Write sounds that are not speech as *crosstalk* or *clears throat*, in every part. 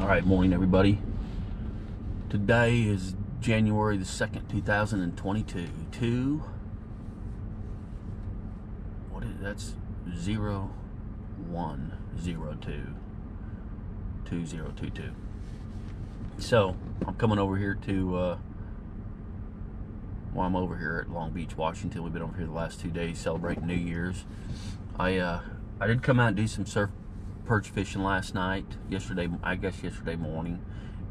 All right, morning everybody. Today is January the 2nd, 2022. Two, what is, that's zero, one, zero, two, two, zero, two, two. So, I'm coming over here to, uh, well, I'm over here at Long Beach, Washington. We've been over here the last two days celebrating New Year's. I, uh, I did come out and do some surf perch fishing last night, yesterday, I guess yesterday morning,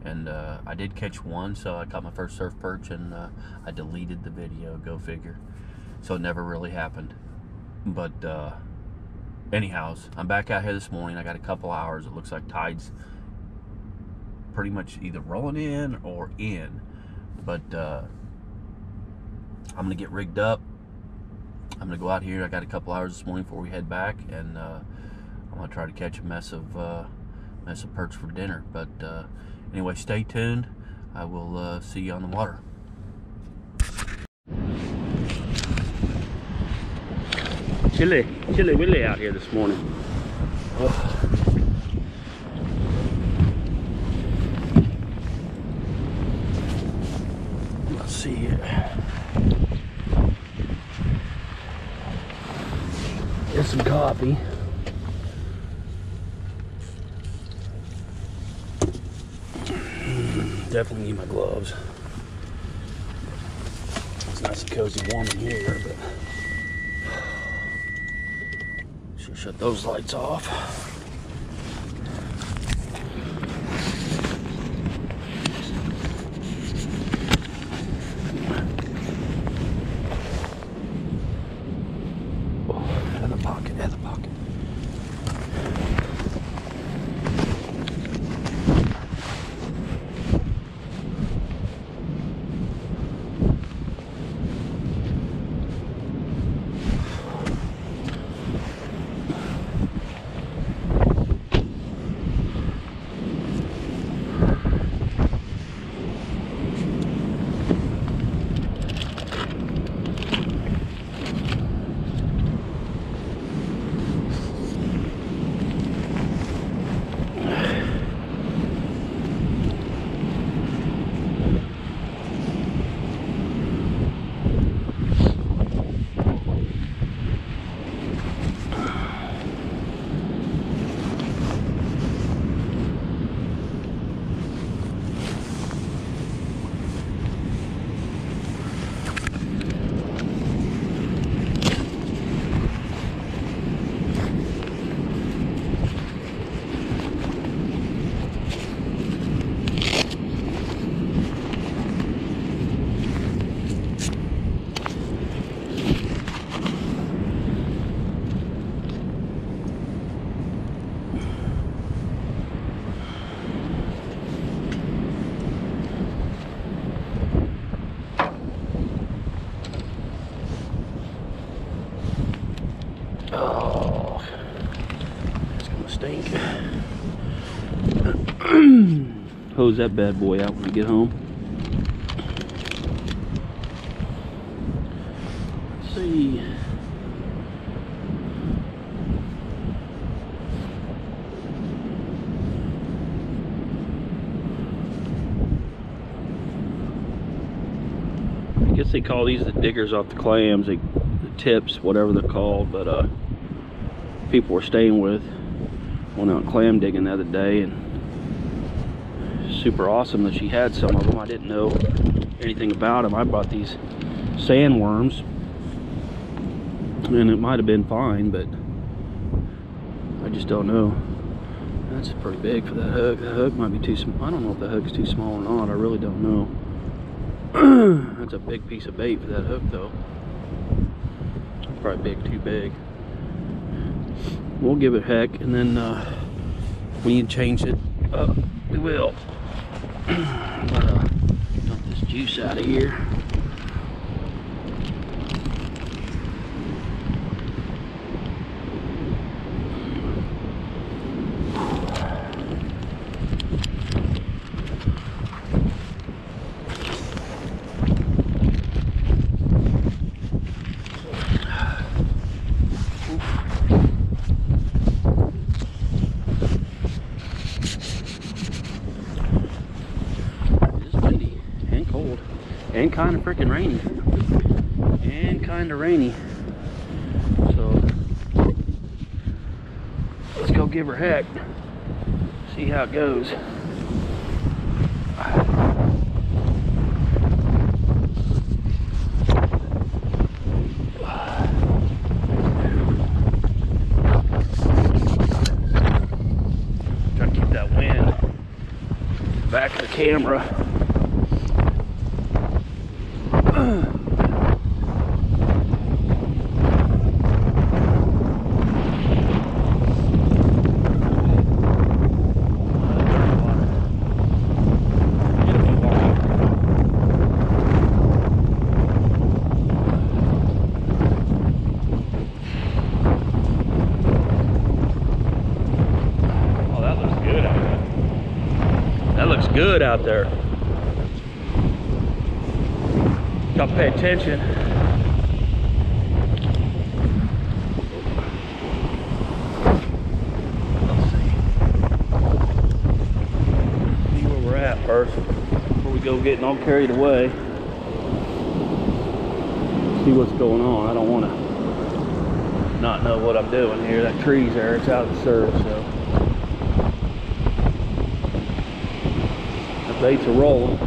and uh, I did catch one, so I caught my first surf perch, and uh, I deleted the video, go figure. So it never really happened. But uh, anyhows, I'm back out here this morning. I got a couple hours. It looks like tide's pretty much either rolling in or in. But uh, I'm gonna get rigged up. I'm gonna go out here. I got a couple hours this morning before we head back, and I'm try to catch a mess of uh, mess of perch for dinner. But uh, anyway, stay tuned. I will uh, see you on the water. Chilly, chilly willy out here this morning. Let's see here. Get some coffee. Definitely need my gloves. It's nice and cozy warm in here, but *sighs* should shut those lights off. Oh, in the pocket, in the pocket. Oh, it's gonna stink. Hose that bad boy out when we get home. Let's see. I guess they call these the diggers off the clams, they, the tips, whatever they're called, but uh, people were staying with went out clam digging the other day and super awesome that she had some of them. I didn't know anything about them. I bought these sandworms and it might have been fine, but I just don't know. That's pretty big for that hook. The hook might be too small. I don't know if the hook's too small or not. I really don't know. *clears throat* That's a big piece of bait for that hook though. Probably big, too big. We'll give it heck and then uh, we need to change it. We will. But, uh, dump this juice out of here. Kind of freaking rainy. And kind of rainy. So let's go give her heck. See how it goes. Try to keep that wind back of the camera. Oh, that looks good out there. That looks good out there. Gotta pay attention. Let's see. See where we're at first before we go getting all carried away. See what's going on. I don't want to not know what I'm doing here. That tree's there. It's out of serve, so. The baits are rolling.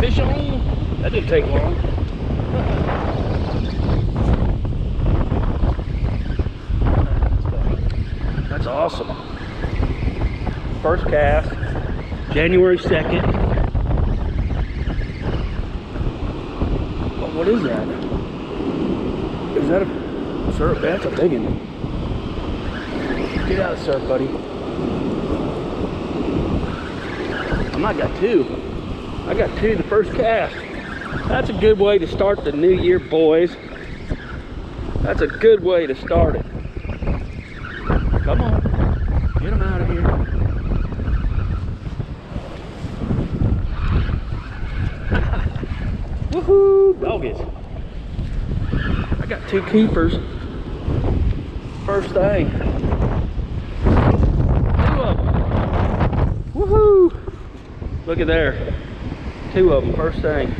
Fish on. That didn't take long. That's awesome. First cast, January 2nd. What, what is that? Is that a surf? That's a big one. Get out of surf, buddy. I might got two. I got two the first cast. That's a good way to start the new year, boys. That's a good way to start it. Come on. Get them out of here. Woohoo! Doggies. I got two keepers. First thing. Two of them. Woohoo! Look at there. Two of them, first thing.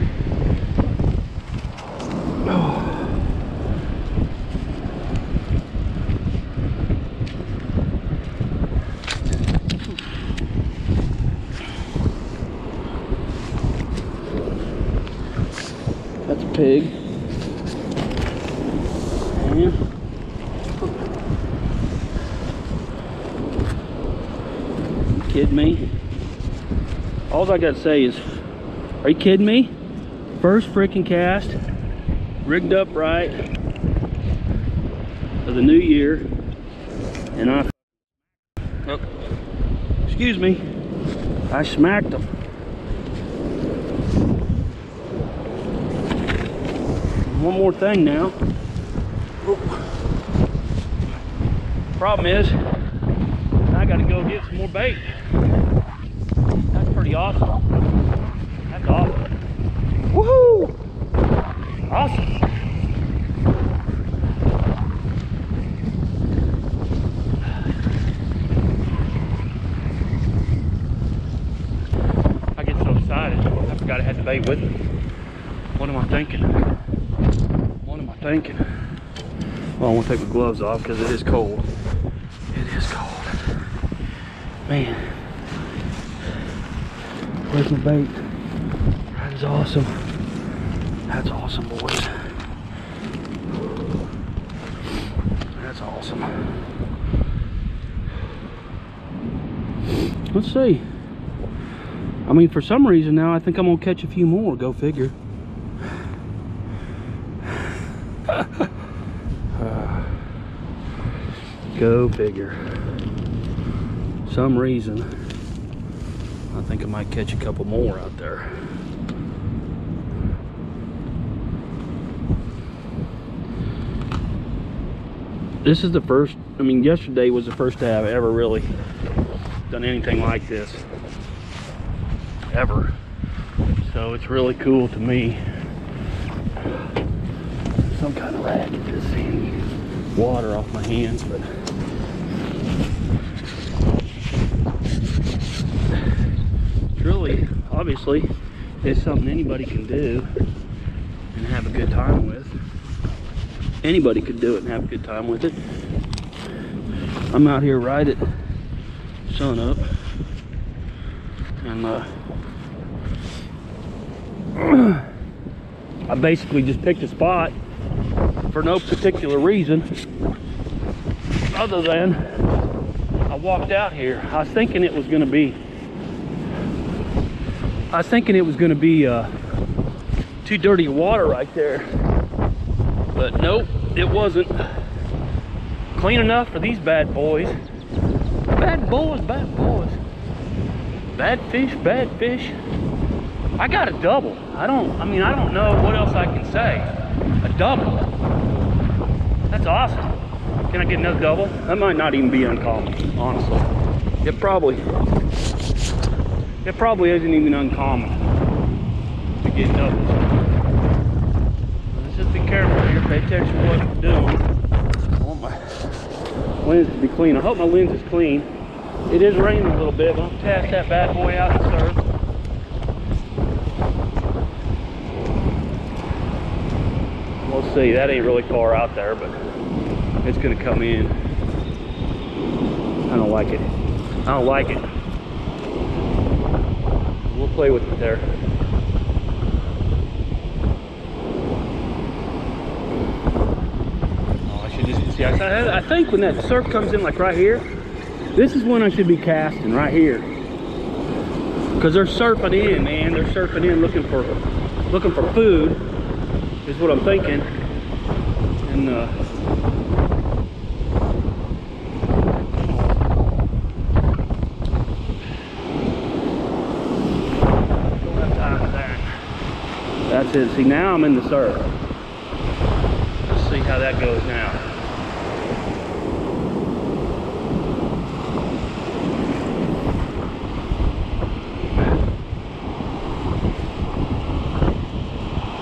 That's a pig. Yeah. You kidding me? All I gotta say is, are you kidding me? First freaking cast, rigged up right of the new year, and I, oh, excuse me, I smacked them. One more thing now. Problem is, I gotta go get some more bait. That's pretty awesome. That's awesome. Woohoo! Awesome. I get so excited. I forgot I had the bait with me. What am I thinking? What am I thinking? Well, I won't take my gloves off because it is cold. It is cold. Man. Where's bait? That is awesome. That's awesome, boys. That's awesome. Let's see. I mean, for some reason now, I think I'm gonna catch a few more. Go figure. *laughs* Go figure. Some reason, think I might catch a couple more out there. this is the first, I mean, yesterday was the first day I've ever really done anything like this. Ever. So it's really cool to me. Some kind of this sandy water off my hands, but it's really, obviously, it's something anybody can do and have a good time with. Anybody could do it and have a good time with it. I'm out here right at sun up and uh, *clears throat* I basically just picked a spot for no particular reason other than I walked out here. I was thinking it was going to be I was thinking it was to be uh, too dirty water right there. But nope, it wasn't. Clean enough for these bad boys. Bad boys, bad boys. Bad fish, bad fish. I got a double. I don't, I mean, I don't know what else I can say. A double. That's awesome. Can I get another double? That might not even be uncommon, honestly. It probably, it probably isn't even uncommon to get doubles. Let's just be careful here. Pay attention to what I'm doing. I want my lens to be clean. I hope my lens is clean. It is raining a little bit, but test that bad boy out and surf. We'll see. That ain't really far out there, but it's gonna come in. I don't like it. I don't like it. Play with it there. Oh, I should just see. I, I think when that surf comes in, like right here, this is when I should be casting right here. Cause they're surfing in, man. They're surfing in, looking for, looking for food, is what I'm thinking. And uh, don't have time for that. See, now I'm in the surf. Let's see how that goes now.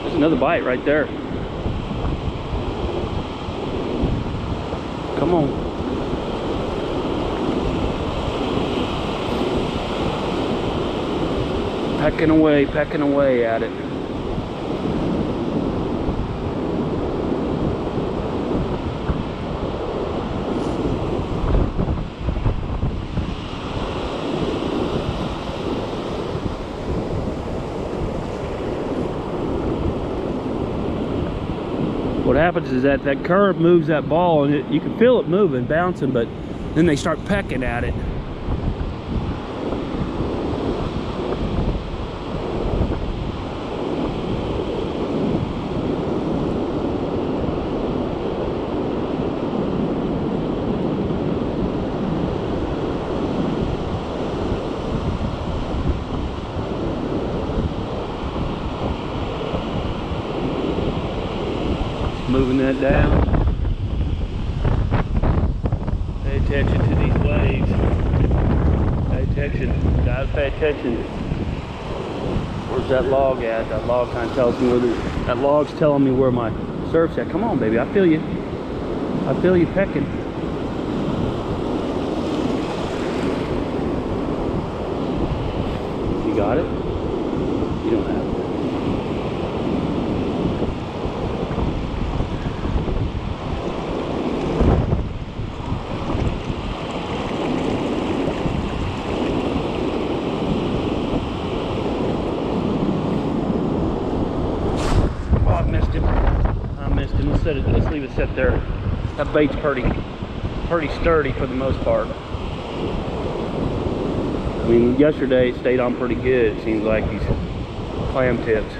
There's another bite right there. Come on. Pecking away, pecking away at it. What happens is that that current moves that ball and it, you can feel it moving bouncing but then they start pecking at it moving that down. Pay attention to these waves. Pay attention, guys, pay attention. Where's that log at? That log kind of tells me where the, that log's telling me where my surf's at. Come on, baby, I feel you. I feel you pecking. You got it? You don't have it. Oh, I missed him. I missed him. Let's, set set there. That bait's pretty, pretty sturdy for the most part. I mean, yesterday it stayed on pretty good. It seems like these clam tips.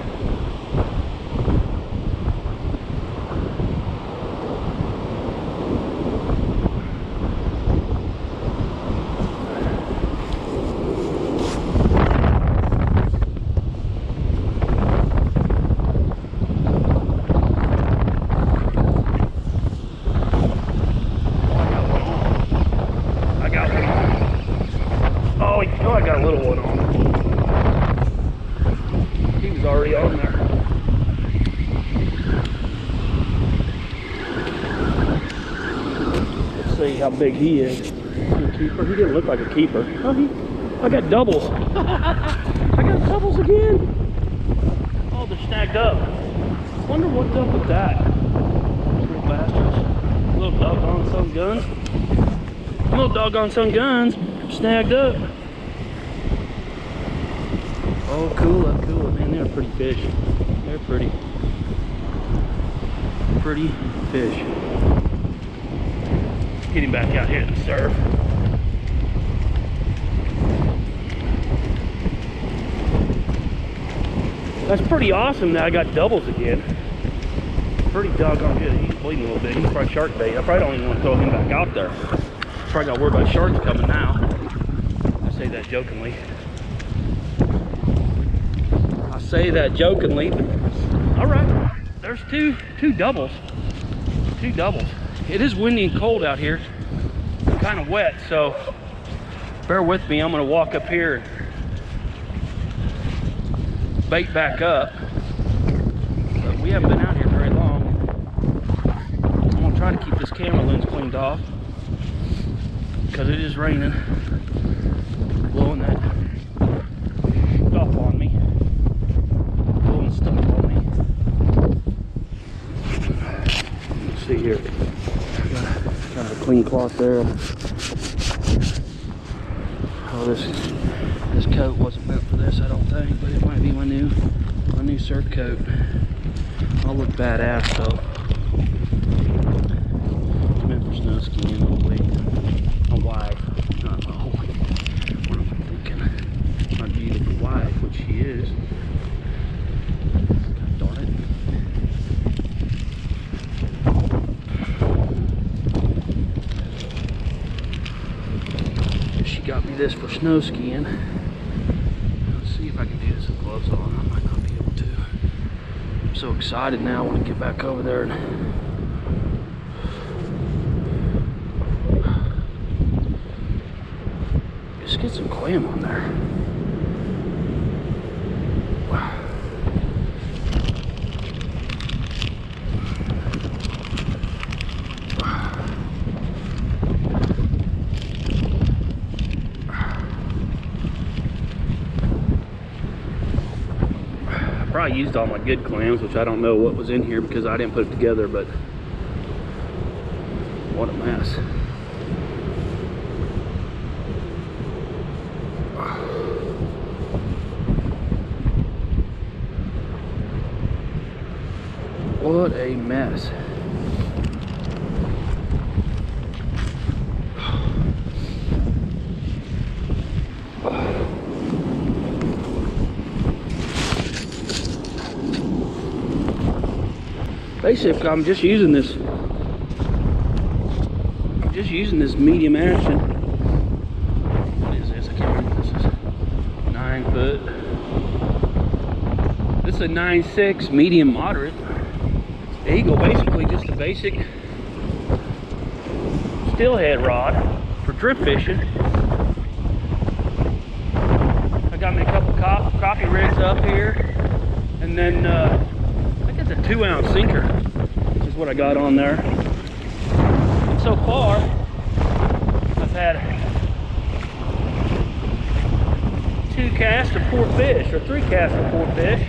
Big he is. Keeper? He didn't look like a keeper. Oh, he, I got doubles. *laughs* I got doubles again. Oh, they're snagged up. Wonder what's up with that. Little bastards. Little doggone some guns. Little doggone some guns snagged up. Oh, cool, oh, cool. Man, they're pretty fish. They're pretty. Pretty fish. Getting back out here to surf. That's pretty awesome that I got doubles again. Pretty doggone good. He's bleeding a little bit. He's probably shark bait. I probably don't even want to throw him back out there. Probably got worried about sharks coming now. I say that jokingly. I say that jokingly. All right, there's two two doubles. Two doubles. It is windy and cold out here. Kind of wet, so bear with me. I'm gonna walk up here bait back up. But we haven't been out here very long. I'm gonna try to keep this camera lens cleaned off because it is raining, blowing that stuff on me, blowing stuff on me. Let's see here, got a clean cloth there. Oh, this this coat wasn't meant for this, I don't think, but it might be my new my new surf coat. I'll look badass though. It's meant for snow skiing, hopefully my wife, not my wife. what am I thinking? My beautiful wife, which she is. God darn it. She got me this for snow skiing. Let's see if I can do this with gloves on. I might not be able to. I'm so excited now. I want to get back over there and Just get some clam on there. Wow. I probably used all my good clams, which I don't know what was in here because I didn't put it together, but what a mess. What a mess. Basically, I'm just using this. I'm just using this medium action. What is this? I can't remember. This is nine foot. This is a nine six medium moderate. Eagle, basically just a basic steelhead rod for drift fishing. I got me a couple crappie rigs up here, and then uh, I think it's a two ounce sinker, is what I got on there. And so far, I've had two casts of four fish, or three casts of four fish.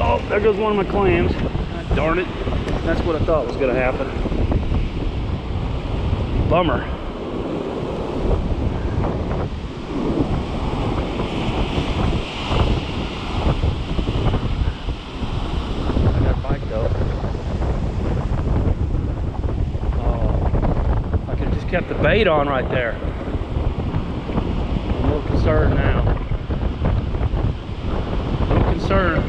Oh, there goes one of my clams. God darn it. That's what I thought was going to happen. Bummer. I got a bite though. Oh, I could have just kept the bait on right there. I'm a little concerned now. A little concerned.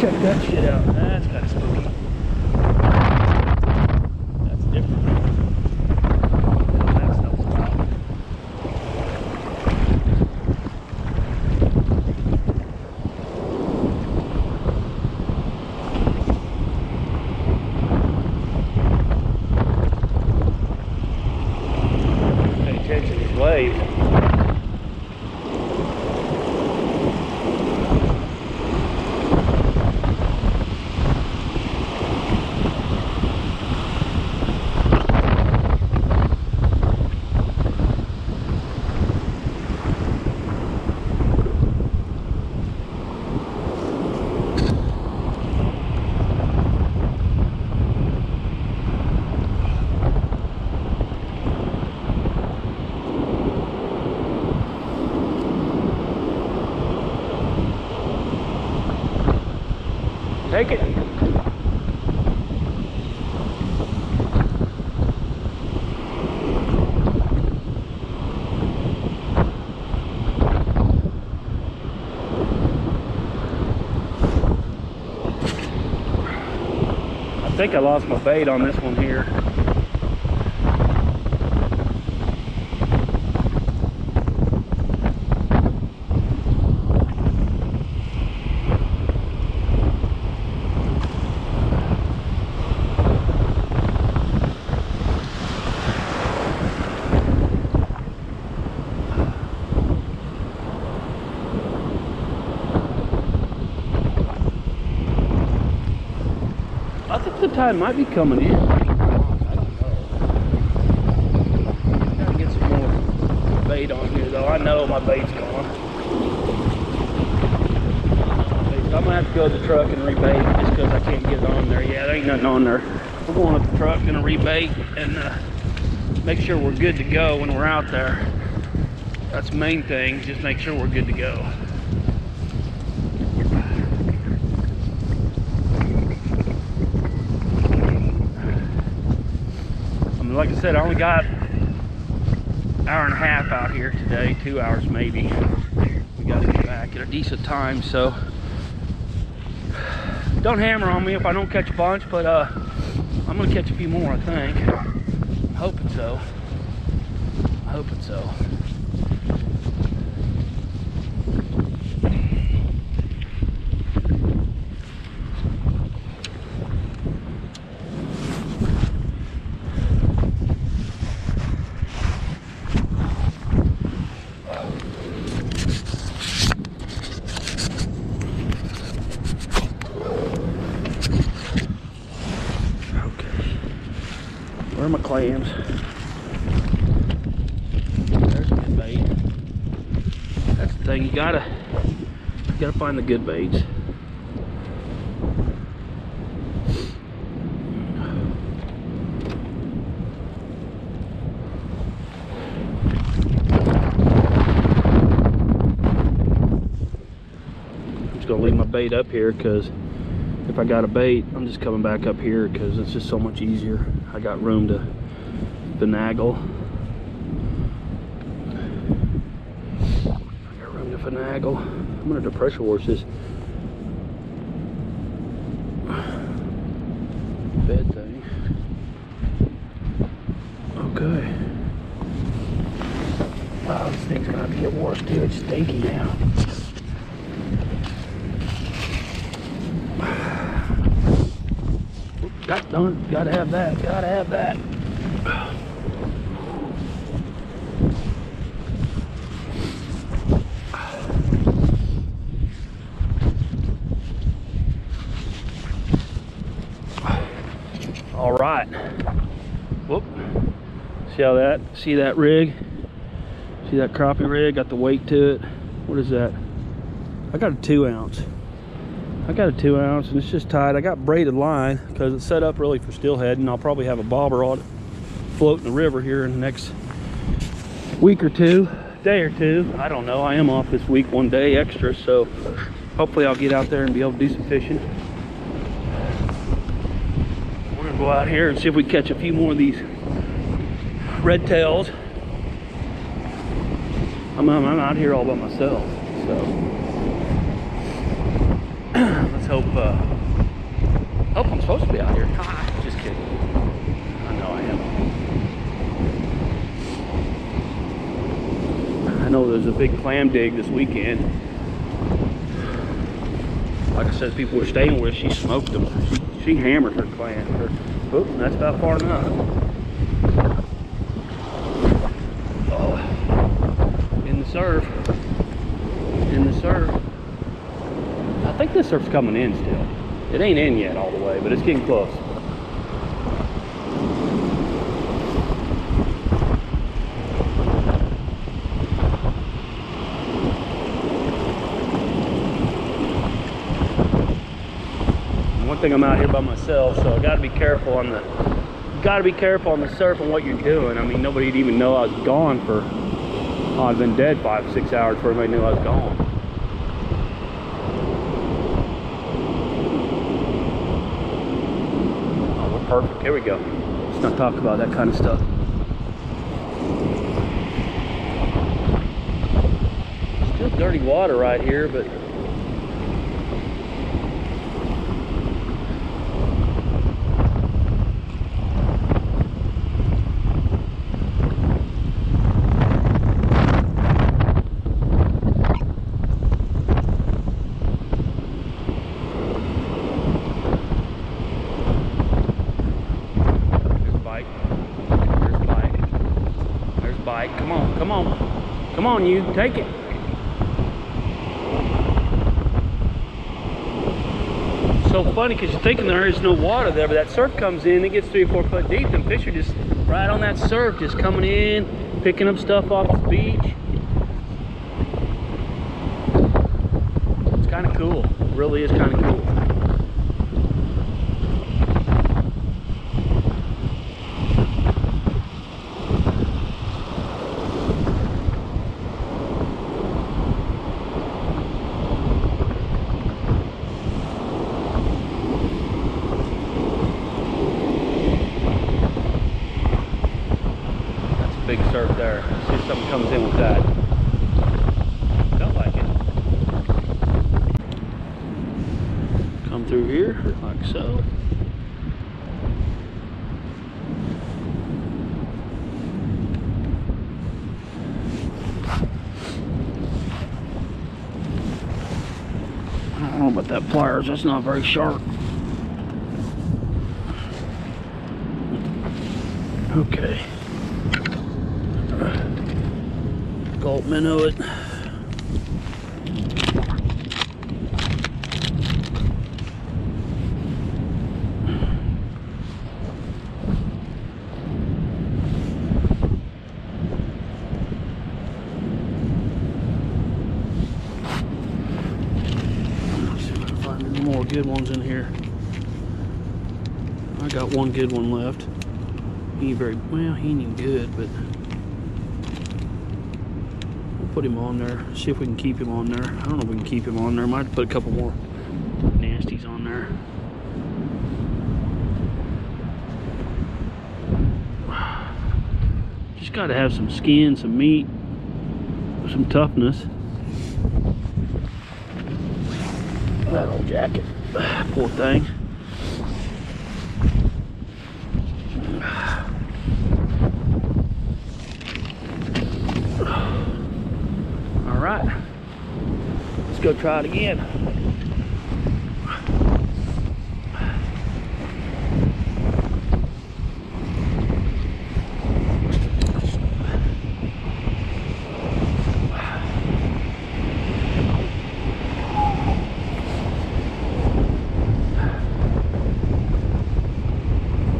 check that shit out. That's kind of spooky. That's different. That stuff's about. take it? I think I lost my bait on this one here. I think the tide might be coming in. I know. My bait's gone. I'm gonna have to go to the truck and rebait just because I can't get on there. Yeah, there ain't nothing on there. We're going up the truck, gonna rebait and uh, make sure we're good to go when we're out there. That's the main thing, just make sure we're good to go. Like I said, I only got hour and a half out here today, two hours maybe. We got to get back at a decent time, so don't hammer on me if I don't catch a bunch, but uh, I'm gonna catch a few more, I think. I'm hoping so. I'm hoping so. Okay. Where are my clams? There's a good bait. That's the thing, you gotta you gotta find the good baits. I'm just gonna leave my bait up here because if I got a bait, I'm just coming back up here because it's just so much easier. I got room to finagle. I got room to finagle. I'm gonna pressure wash this bed thing. Okay. Wow, this thing's gonna have to get washed too. It's stinky now. Got done. Gotta have that. Gotta have that. All right. Whoop. See how that? See that rig? See that crappie rig? Got the weight to it. What is that? I got a two ounce. I got a two ounce and it's just tied. I got braided line because it's set up really for steelhead and I'll probably have a bobber on it float in the river here in the next week or two, day or two. I don't know. I am off this week one day extra, so hopefully I'll get out there and be able to do some fishing. We're gonna go out here and see if we catch a few more of these red tails. I'm, I'm, I'm out here all by myself, so *clears throat* let's hope uh hope I'm supposed to be out here. Ah, just kidding. I know I am. I know there's a big clam dig this weekend. Like I said, people were staying with, she smoked them. She, she hammered her clam. Her, oh, that's about far enough. Surf. In the surf. I think this surf's coming in still. It ain't in yet all the way, but it's getting close. One thing I'm out here by myself, so I got to be careful on the got to be careful on the surf and what you're doing. I mean, nobody'd even know I was gone for. Oh, I've been dead five, six hours before anybody knew I was gone. Oh, we're perfect. Here we go. Let's not talk about that kind of stuff. Still dirty water right here, but bike. Come on, come on. Come on, you. Take it. So funny because you're thinking there is no water there, but that surf comes in, it gets three or four foot deep, and fish are just right on that surf, just coming in, picking up stuff off the beach. It's kind of cool. It really is kind of cool. That's a big surf there. Let's see if something comes in with that. Felt like it. Come through here, like so. I don't know about that pliers, that's not very sharp. Okay. Gulp minnow it. Let's see if I can find any more good ones in here. I got one good one left. He ain't very well, he ain't even good, but we'll put him on there. See if we can keep him on there. I don't know if we can keep him on there. Might put a couple more nasties on there. *sighs* Just got to have some skin, some meat, some toughness. That old jacket, poor thing. All right, let's go try it again.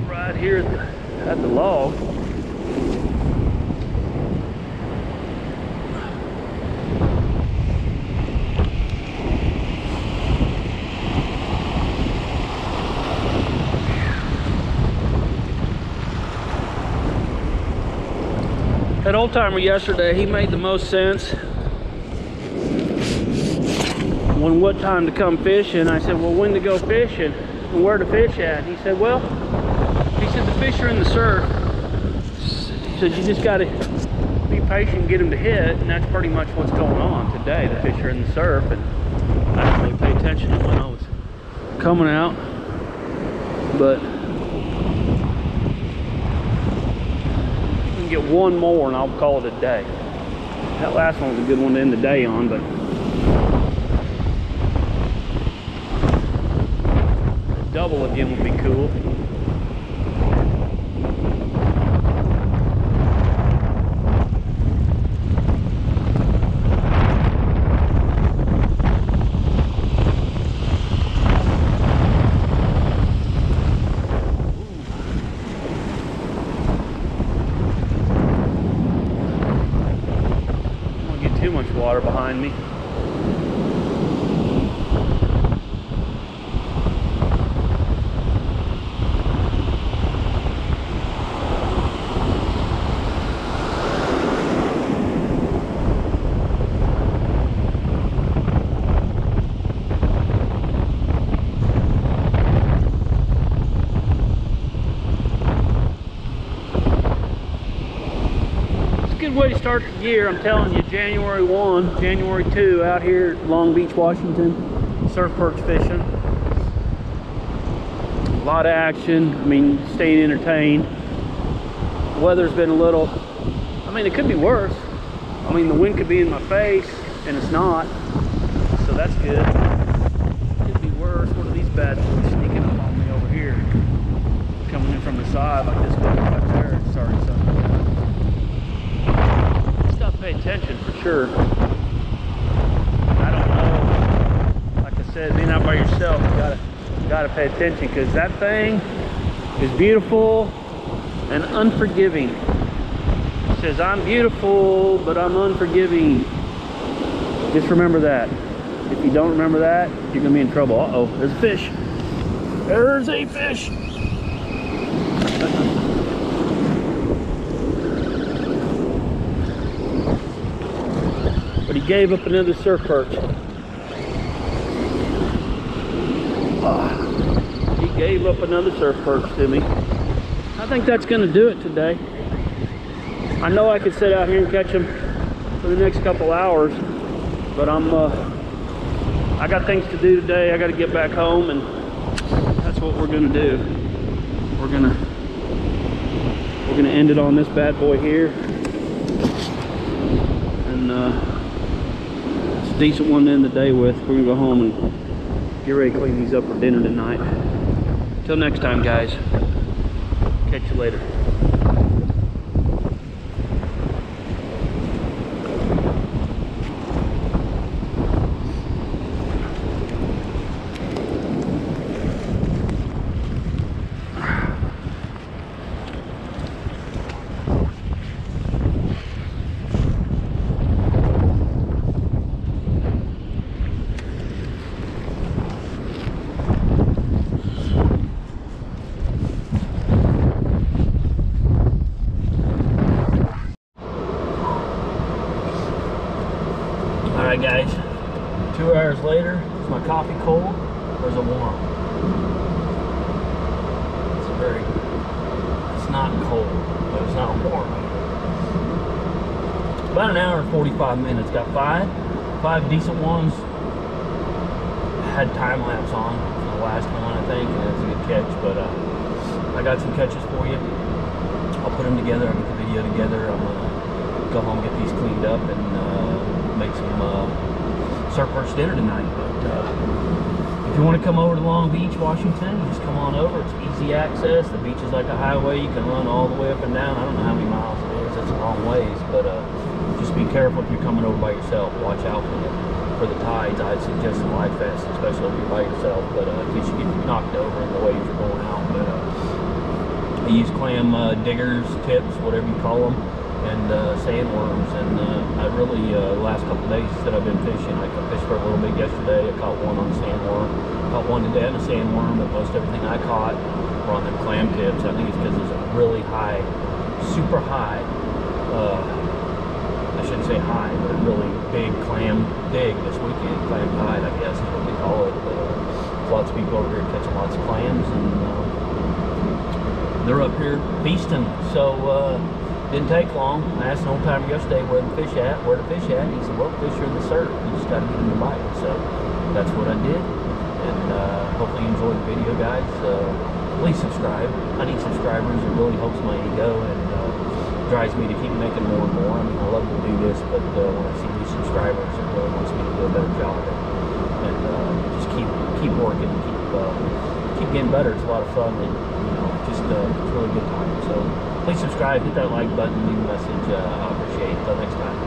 Right here at the, at the log. That old timer yesterday, he made the most sense. When what time to come fishing? I said, well, when to go fishing and where to fish at? He said, well, he said the fish are in the surf. He said you just got to be patient and get them to hit, and that's pretty much what's going on today. The fish are in the surf, and I didn't really pay attention to when I was coming out, but we can get one more, and I'll call it a day. That last one was a good one to end the day on, but double again would be cool. Way to start the year. I'm telling you, January 1, January 2, out here at Long Beach, Washington, surf perch fishing. A lot of action. I mean, staying entertained. The weather's been a little, I mean, it could be worse. I mean, the wind could be in my face, and it's not. So that's good. Could be worse. What are these bad boys sneaking up on me over here? Coming in from the side like this one right there. Sorry, something. Just gotta attention for sure. I don't know. Like I said, being out by yourself, you gotta you gotta pay attention because that thing is beautiful and unforgiving. It says I'm beautiful, but I'm unforgiving. Just remember that. If you don't remember that, you're gonna be in trouble. Uh-oh, there's a fish. There's a fish. *laughs* But he gave up another surf perch. Ah, he gave up another surf perch to me. I think that's gonna do it today. I know I could sit out here and catch him for the next couple hours, but I'm uh, I got things to do today. I got to get back home, and that's what we're gonna do. We're gonna we're gonna end it on this bad boy here, and uh, it's a decent one to end the day with. We're gonna go home and get ready to clean these up for dinner tonight. Till next time, guys. Catch you later. All right, guys. Two hours later, is my coffee cold or is it warm? It's very, it's not cold, but it's not warm. About an 45 minutes. Got five, five decent ones. Had time lapse on for the last one, I think, it's a good catch. But uh, I got some catches for you. I'll put them together. I'll get the video together. I'm gonna go home, get these cleaned up, and uh, make some uh, surf perch dinner tonight. But uh, if you want to come over to Long Beach, Washington, just come on over. It's easy access. The beach is like a highway. You can run all the way up and down. I don't know how many miles it is. It's a long ways, but uh, just be careful if you're coming over by yourself. Watch out for the for the tides. I'd suggest a life vest, especially if you're by yourself. But uh, in case you get knocked over in the waves you're going out. But uh, I use clam uh, diggers, tips, whatever you call them, and uh, sandworms. And uh, I really, uh, the last couple days that I've been fishing, I caught fish for a little bit yesterday. I caught one on a sandworm. Caught one today on a sandworm, but most everything I caught were on them clam tips. I think it's because there's a really high, super high, uh, say high, but a really big clam dig this weekend. Clam tide, I guess is what they call it. Uh, lots of people over here catching lots of clams and uh, they're up here feasting. So uh, didn't take long. I asked an old timer yesterday where the fish at, where the fish at. He said, well, fish are in the surf. You just got to get them to bite. So that's what I did. And uh, hopefully you enjoyed the video, guys. Uh, please subscribe. I need subscribers. It really helps my ego and drives me to keep making more and more. I mean, I love to do this, but uh, when I see new subscribers, it really wants me to do a better job. And, and uh, just keep keep working, keep uh, keep getting better. It's a lot of fun, and you know, just uh, it's a really good time. So please subscribe, hit that like button, leave a message. Uh, I appreciate it. Until next time.